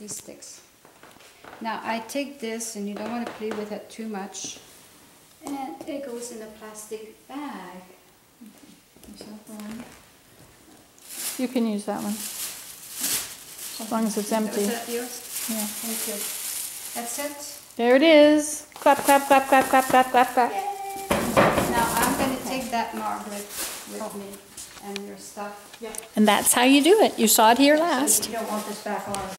these sticks. Now I take this, and you don't want to play with it too much, and it goes in a plastic bag. One? You can use that one. As long as it's empty. Is that yours? Yeah. Thank you. That's it. There it is. Clap, clap, clap, clap, clap, clap, clap, clap. Now I'm gonna take that, Margaret, with me, and your stuff. And that's how you do it. You saw it here last. You don't want this back on.